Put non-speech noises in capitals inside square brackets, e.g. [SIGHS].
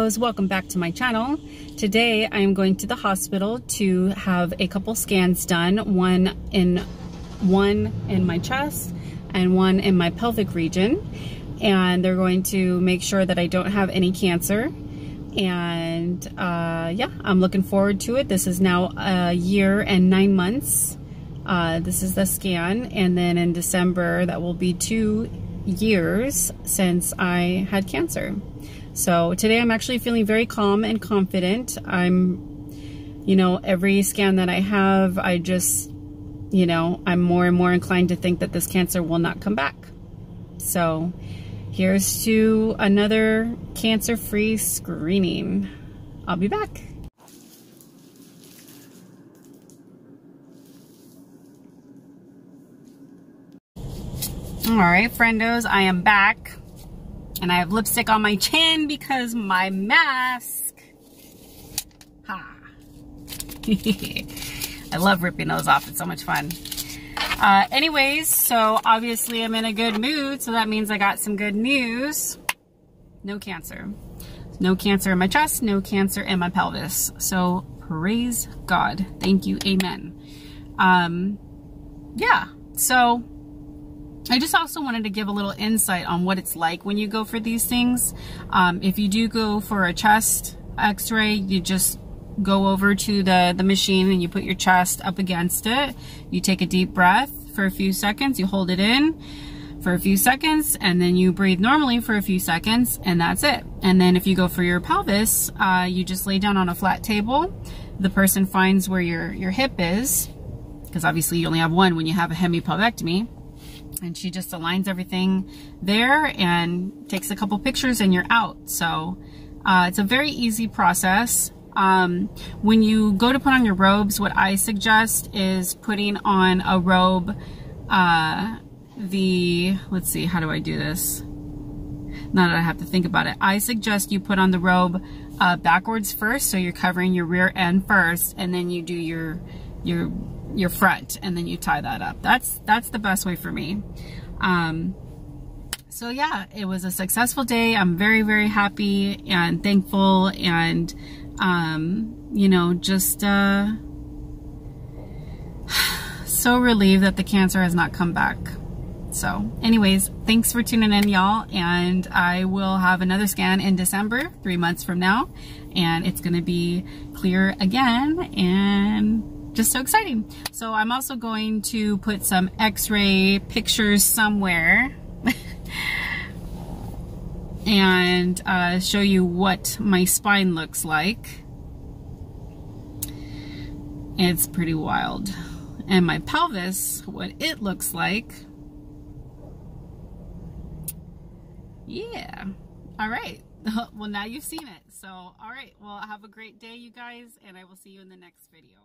welcome back to my channel. Today I am going to the hospital to have a couple scans done, one in one in my chest and one in my pelvic region. And they're going to make sure that I don't have any cancer. And uh, yeah, I'm looking forward to it. This is now a year and nine months. Uh, this is the scan. And then in December, that will be two years since I had cancer. So today I'm actually feeling very calm and confident. I'm, you know, every scan that I have, I just, you know, I'm more and more inclined to think that this cancer will not come back. So here's to another cancer-free screening. I'll be back. All right, friendos, I am back. And I have lipstick on my chin because my mask. Ha. [LAUGHS] I love ripping those off. It's so much fun. Uh, anyways, so obviously I'm in a good mood. So that means I got some good news. No cancer. No cancer in my chest. No cancer in my pelvis. So praise God. Thank you. Amen. Um, yeah. So I just also wanted to give a little insight on what it's like when you go for these things. Um, if you do go for a chest x-ray, you just go over to the, the machine and you put your chest up against it. You take a deep breath for a few seconds, you hold it in for a few seconds, and then you breathe normally for a few seconds, and that's it. And then if you go for your pelvis, uh, you just lay down on a flat table. The person finds where your, your hip is, because obviously you only have one when you have a hemipelvectomy and she just aligns everything there and takes a couple pictures and you're out. So uh, it's a very easy process. Um, when you go to put on your robes, what I suggest is putting on a robe, uh, the, let's see, how do I do this? Now that I have to think about it. I suggest you put on the robe uh, backwards first, so you're covering your rear end first, and then you do your, your your front and then you tie that up. That's that's the best way for me. Um, so yeah, it was a successful day. I'm very, very happy and thankful and, um, you know, just, uh, [SIGHS] so relieved that the cancer has not come back. So anyways, thanks for tuning in y'all. And I will have another scan in December, three months from now. And it's going to be clear again. And just so exciting. So I'm also going to put some x-ray pictures somewhere [LAUGHS] and uh, show you what my spine looks like. It's pretty wild. And my pelvis, what it looks like. Yeah. All right. [LAUGHS] well, now you've seen it. So, all right. Well, have a great day, you guys, and I will see you in the next video.